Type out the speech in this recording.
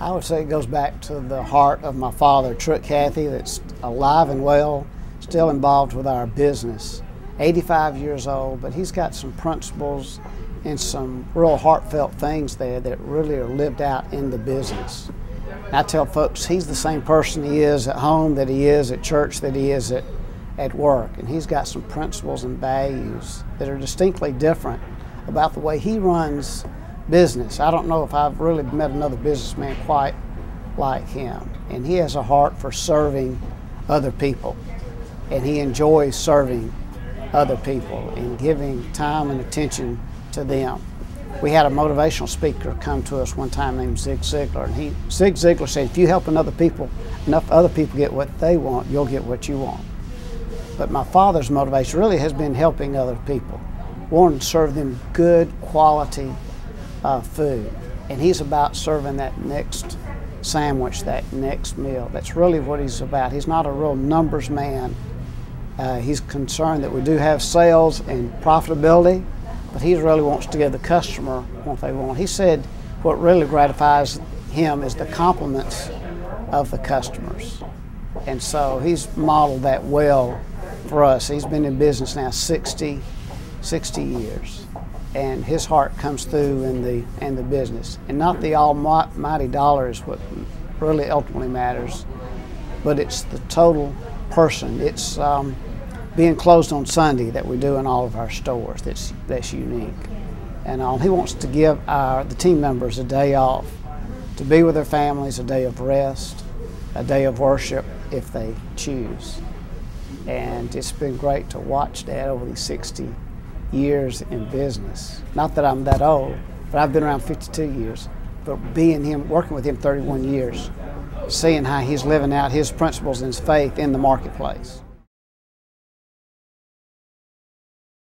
I would say it goes back to the heart of my father, Truett Cathy, that's alive and well, still involved with our business. 85 years old, but he's got some principles and some real heartfelt things there that really are lived out in the business. I tell folks he's the same person he is at home that he is at church that he is at, at work. And he's got some principles and values that are distinctly different about the way he runs business. I don't know if I've really met another businessman quite like him. And he has a heart for serving other people. And he enjoys serving other people and giving time and attention to them. We had a motivational speaker come to us one time named Zig Ziglar, and he Zig Ziglar said, "If you help another people, enough other people get what they want, you'll get what you want." But my father's motivation really has been helping other people, wanting to serve them good quality uh, food, and he's about serving that next sandwich, that next meal. That's really what he's about. He's not a real numbers man. Uh, he's concerned that we do have sales and profitability, but he really wants to give the customer what they want. He said what really gratifies him is the compliments of the customers. And so he's modeled that well for us. He's been in business now 60, 60 years. And his heart comes through in the in the business. And not the almighty dollar is what really ultimately matters, but it's the total person. It's um, being closed on Sunday that we do in all of our stores. That's that's unique, and um, he wants to give our the team members a day off to be with their families, a day of rest, a day of worship if they choose. And it's been great to watch that over these 60 years in business. Not that I'm that old, but I've been around 52 years. But being him, working with him 31 years, seeing how he's living out his principles and his faith in the marketplace.